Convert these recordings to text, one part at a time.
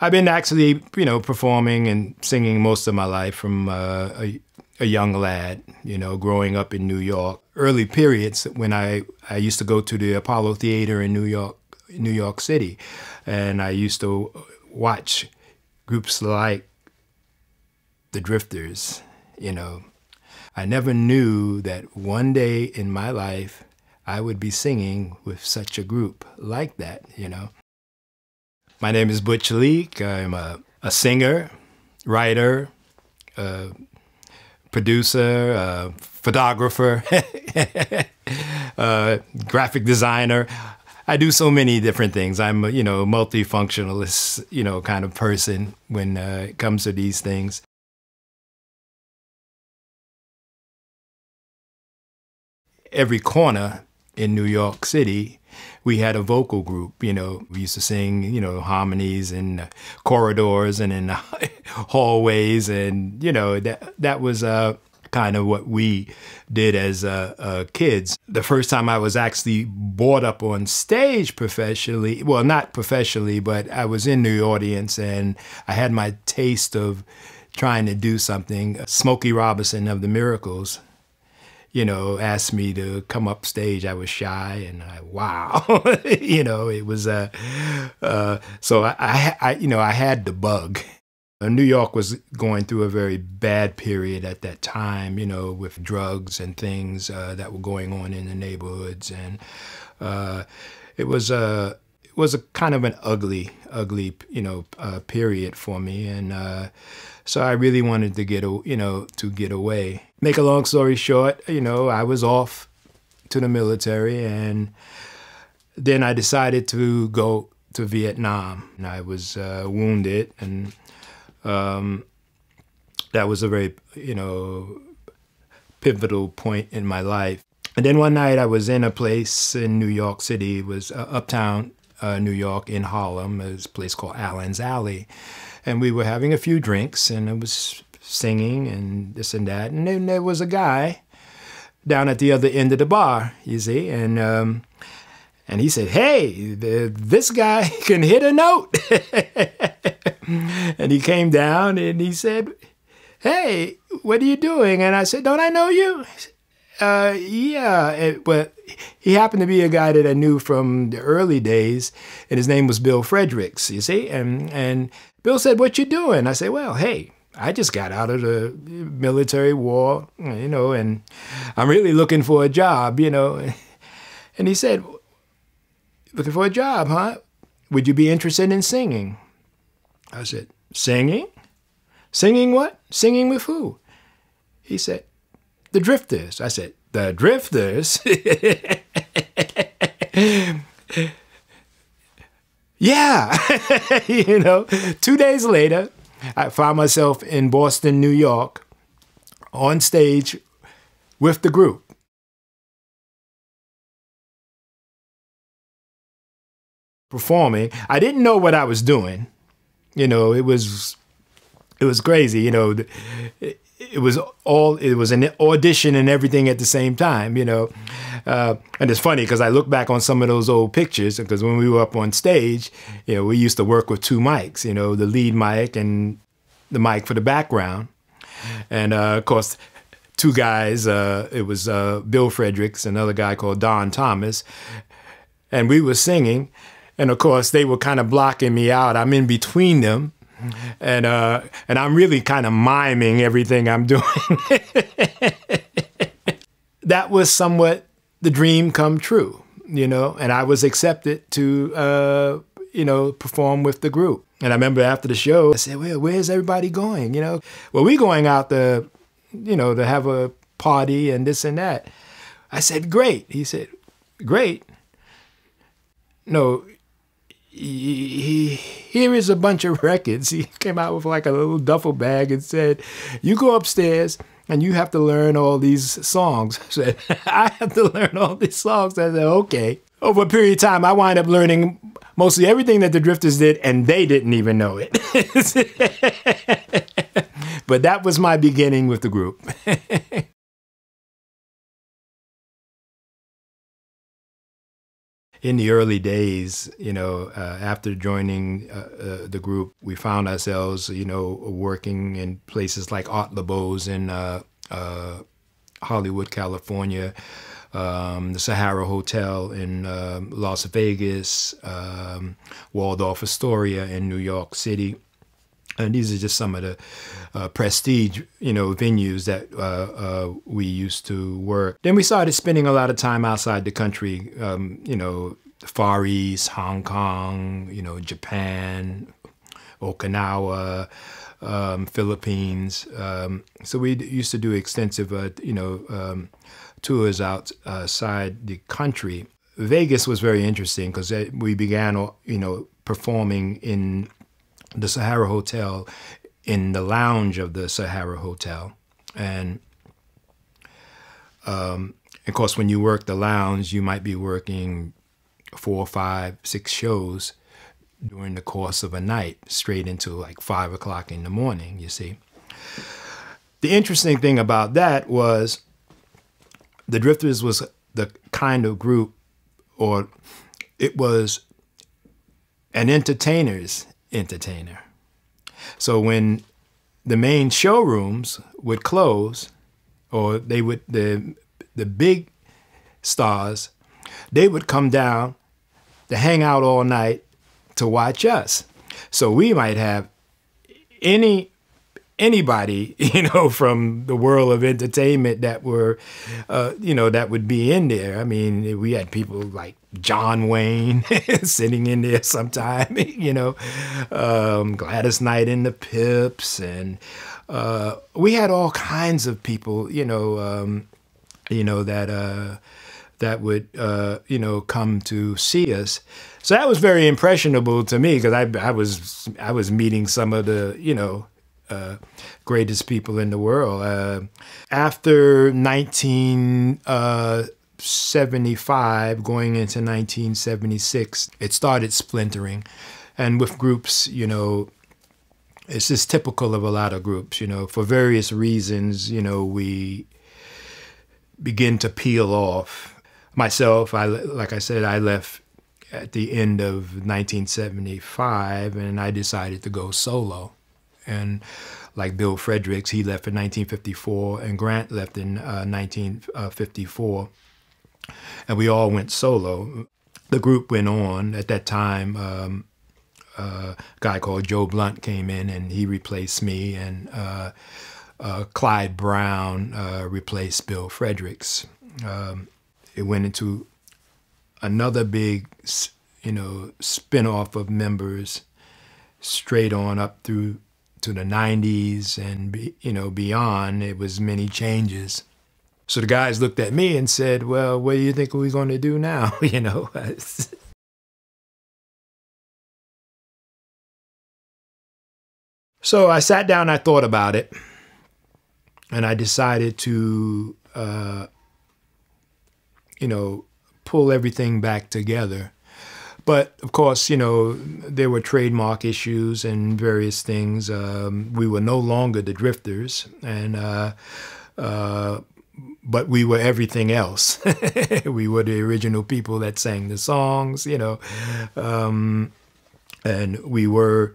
I've been actually, you know, performing and singing most of my life from uh, a, a young lad, you know, growing up in New York. Early periods when I, I used to go to the Apollo Theater in New York, New York City, and I used to watch groups like the Drifters, you know. I never knew that one day in my life I would be singing with such a group like that, you know. My name is Butch Leake. I'm a, a singer, writer, uh, producer, uh, photographer, uh, graphic designer. I do so many different things. I'm, you know, multifunctionalist, you know, kind of person when uh, it comes to these things. Every corner in New York City we had a vocal group. You know, we used to sing, you know, harmonies in corridors and in hallways, and you know that that was uh, kind of what we did as uh, uh, kids. The first time I was actually brought up on stage professionally, well, not professionally, but I was in the audience and I had my taste of trying to do something. Smokey Robinson of the Miracles you know, asked me to come up stage. I was shy, and I wow, you know, it was uh, uh so I, I, I, you know, I had the bug. Uh, New York was going through a very bad period at that time, you know, with drugs and things uh, that were going on in the neighborhoods, and uh, it was a uh, was a kind of an ugly, ugly, you know, uh, period for me, and uh, so I really wanted to get, you know, to get away. Make a long story short, you know, I was off to the military, and then I decided to go to Vietnam. And I was uh, wounded, and um, that was a very, you know, pivotal point in my life. And then one night I was in a place in New York City, it was uh, uptown uh, New York in Harlem, it a place called Allen's Alley and we were having a few drinks, and I was singing and this and that, and then there was a guy down at the other end of the bar, you see, and um, and he said, "Hey, the, this guy can hit a note," and he came down and he said, "Hey, what are you doing?" And I said, "Don't I know you?" Uh, yeah, but he happened to be a guy that I knew from the early days, and his name was Bill Fredericks. You see, and and Bill said, "What you doing?" I said, "Well, hey." I just got out of the military war, you know, and I'm really looking for a job, you know. And he said, Looking for a job, huh? Would you be interested in singing? I said, Singing? Singing what? Singing with who? He said, the Drifters. I said, The Drifters? yeah. you know, two days later, I found myself in Boston, New York, on stage with the group. Performing. I didn't know what I was doing. You know, it was it was crazy. You know, was all it was an audition and everything at the same time, you know. Uh, and it's funny because I look back on some of those old pictures because when we were up on stage, you know, we used to work with two mics, you know, the lead mic and the mic for the background, and uh, of course. Two guys, uh, it was uh, Bill Fredericks, another guy called Don Thomas, and we were singing, and of course they were kind of blocking me out. I'm in between them, and uh, and I'm really kind of miming everything I'm doing. that was somewhat the dream come true, you know, and I was accepted to uh, you know perform with the group. And I remember after the show, I said, "Well, where's everybody going?" You know, well, we're going out to, you know, to have a party and this and that. I said, "Great." He said, "Great." No, here is a bunch of records. He came out with like a little duffel bag and said, You go upstairs and you have to learn all these songs. I said, I have to learn all these songs. I said, Okay. Over a period of time, I wind up learning mostly everything that the Drifters did, and they didn't even know it. but that was my beginning with the group. In the early days, you know, uh, after joining uh, uh, the group, we found ourselves, you know, working in places like Art Laboe's in uh, uh, Hollywood, California, um, the Sahara Hotel in uh, Las Vegas, um, Waldorf Astoria in New York City. And these are just some of the uh, prestige, you know, venues that uh, uh, we used to work. Then we started spending a lot of time outside the country, um, you know, Far East, Hong Kong, you know, Japan, Okinawa, um, Philippines. Um, so we used to do extensive, uh, you know, um, tours outside the country. Vegas was very interesting because we began, you know, performing in the Sahara Hotel in the lounge of the Sahara Hotel. And um, of course, when you work the lounge, you might be working four, five, six shows during the course of a night, straight into like five o'clock in the morning, you see. The interesting thing about that was the Drifters was the kind of group, or it was an entertainer's entertainer. So when the main showrooms would close, or they would the the big stars, they would come down to hang out all night to watch us. So we might have any anybody, you know, from the world of entertainment that were, uh, you know, that would be in there. I mean, we had people like John Wayne sitting in there sometime, you know, um, Gladys Knight and the Pips, and uh, we had all kinds of people, you know, um, you know that uh, that would, uh, you know, come to see us. So that was very impressionable to me because I, I was I was meeting some of the, you know uh, greatest people in the world. Uh, after 1975, uh, going into 1976, it started splintering. And with groups, you know, it's just typical of a lot of groups, you know, for various reasons, you know, we begin to peel off. Myself, I like I said, I left at the end of 1975 and I decided to go solo. And like Bill Fredericks, he left in 1954, and Grant left in uh, 1954. And we all went solo. The group went on. At that time, um, a guy called Joe Blunt came in and he replaced me, and uh, uh, Clyde Brown uh, replaced Bill Fredericks. Um, it went into another big, you know, spinoff of members straight on up through to the 90s and be, you know beyond it was many changes. So the guys looked at me and said well what do you think we're going to do now? You know? So i sat down i thought about it and i decided to uh, you know pull everything back together but of course, you know, there were trademark issues and various things. Um, we were no longer the drifters, and uh, uh, but we were everything else. we were the original people that sang the songs, you know, um, and we were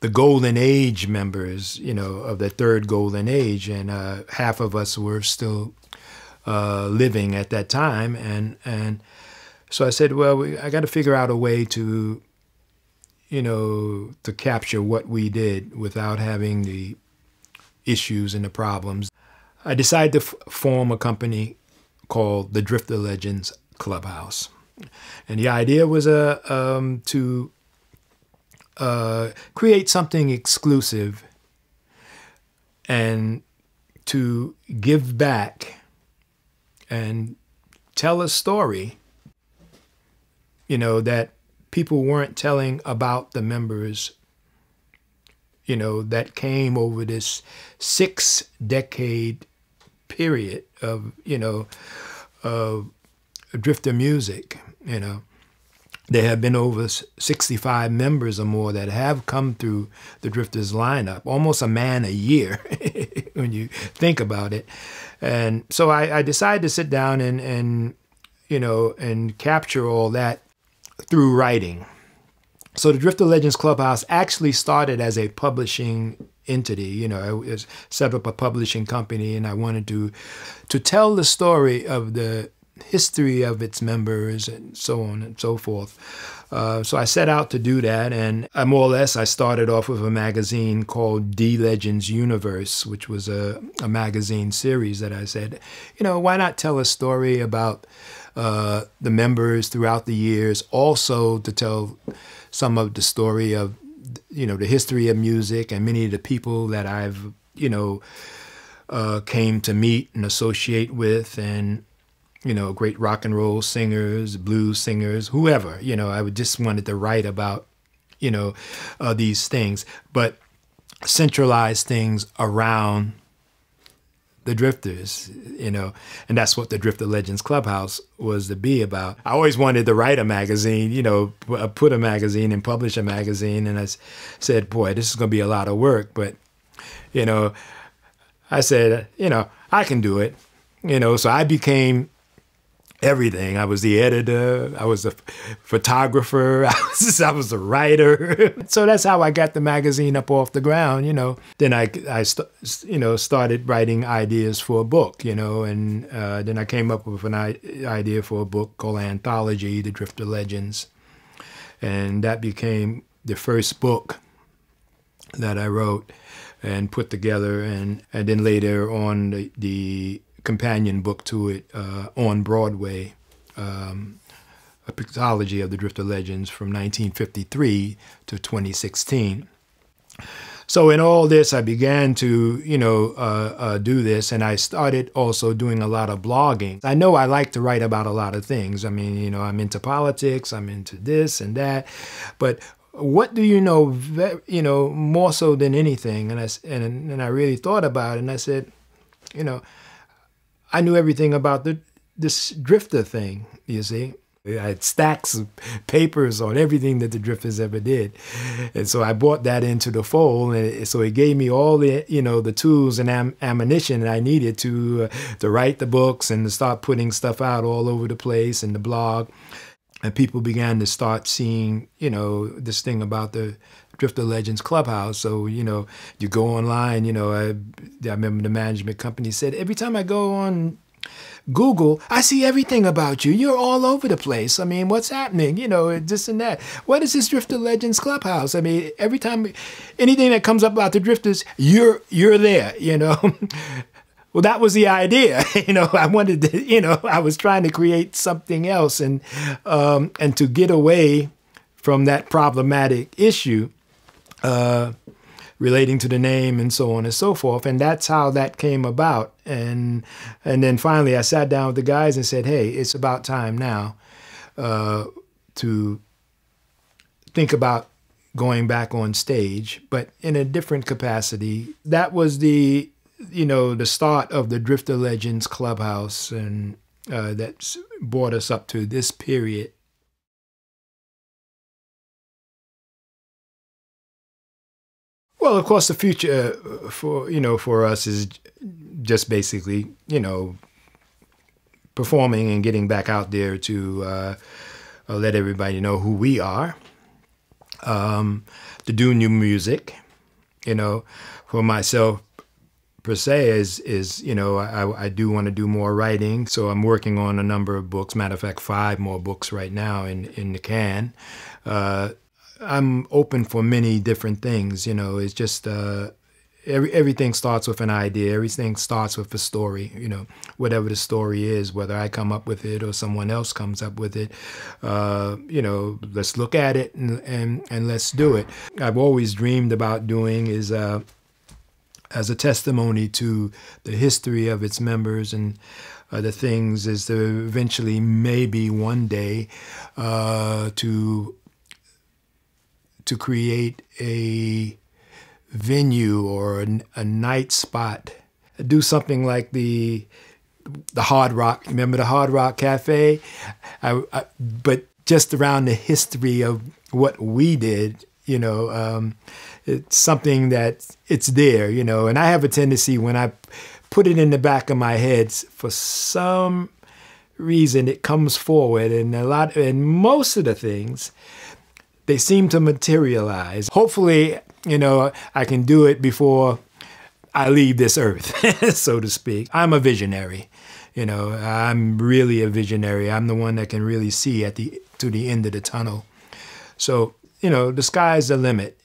the golden age members, you know, of the third golden age, and uh, half of us were still uh, living at that time, and and so I said, well, we, I got to figure out a way to, you know, to capture what we did without having the issues and the problems. I decided to form a company called the Drifter Legends Clubhouse. And the idea was uh, um, to uh, create something exclusive and to give back and tell a story you know, that people weren't telling about the members, you know, that came over this six decade period of, you know, of drifter music, you know. There have been over 65 members or more that have come through the Drifters lineup, almost a man a year when you think about it. And so I, I decided to sit down and, and, you know, and capture all that through writing. So the Drifter Legends Clubhouse actually started as a publishing entity. You know, I set up a publishing company, and I wanted to to tell the story of the history of its members and so on and so forth. Uh, so I set out to do that, and I, more or less I started off with a magazine called D Legends Universe, which was a, a magazine series that I said, you know, why not tell a story about uh, the members throughout the years, also to tell some of the story of, you know, the history of music and many of the people that I've, you know, uh, came to meet and associate with, and you know, great rock and roll singers, blues singers, whoever. You know, I would just wanted to write about, you know, uh, these things, but centralize things around the drifters, you know, and that's what the Drifter Legends Clubhouse was to be about. I always wanted to write a magazine, you know, uh, put a magazine and publish a magazine, and I said, boy, this is going to be a lot of work, but, you know, I said, you know, I can do it, you know, so I became everything. I was the editor, I was a photographer, I was, I was a writer. so that's how I got the magazine up off the ground, you know. Then I, I you know, started writing ideas for a book, you know, and uh, then I came up with an idea for a book called Anthology, The Drifter Legends. And that became the first book that I wrote and put together and, and then later on the, the companion book to it uh, on Broadway, um, a pictology of the Drifter Legends from 1953 to 2016. So in all this, I began to, you know, uh, uh, do this, and I started also doing a lot of blogging. I know I like to write about a lot of things. I mean, you know, I'm into politics, I'm into this and that, but what do you know, you know, more so than anything? And I and and I really thought about it, and I said, you know, I knew everything about the this drifter thing, you see. I had stacks of papers on everything that the Drifters ever did, and so I brought that into the fold, and so it gave me all the you know the tools and am- ammunition that I needed to uh, to write the books and to start putting stuff out all over the place and the blog, and people began to start seeing you know this thing about the Drifter Legends Clubhouse. So, you know, you go online, you know, I, I remember the management company said, every time I go on Google, I see everything about you. You're all over the place. I mean, what's happening? You know, this and that. What is this Drifter Legends Clubhouse? I mean, every time anything that comes up about the Drifters, you're you're there. You know. well, that was the idea. you know, I wanted to. You know, I was trying to create something else and um, and to get away from that problematic issue uh, relating to the name and so on and so forth. And that's how that came about. And and then finally, I sat down with the guys and said, "Hey, it's about time now uh, to think about." going back on stage but in a different capacity that was the you know the start of the drifter legends clubhouse and uh, that's brought us up to this period Well, of course, the future uh, for you know for us is just basically you know performing and getting back out there to uh, uh, let everybody know who we are, um, to do new music. You know, for myself per se is is you know I, I do want to do more writing, so I'm working on a number of books. Matter of fact, five more books right now in in the can. Uh, I'm open for many different things. You know, it's just uh, every everything starts with an idea. Everything starts with a story. You know, whatever the story is, whether I come up with it or someone else comes up with it. Uh, you know, let's look at it and, and and let's do it. I've always dreamed about doing is. As a testimony to the history of its members and the things is to eventually maybe one day uh, to to create a venue or a, a night spot. Do something like the the Hard Rock. Remember the Hard Rock Cafe? I, I, but just around the history of what we did, you know, um, it's something that it's there, you know. And I have a tendency when I put it in the back of my head for some reason it comes forward and a lot and most of the things they seem to materialize. Hopefully, you know, I can do it before I leave this earth, so to speak. I'm a visionary. You know, I'm really a visionary. I'm the one that can really see at the to the end of the tunnel. So, you know, the sky's the limit.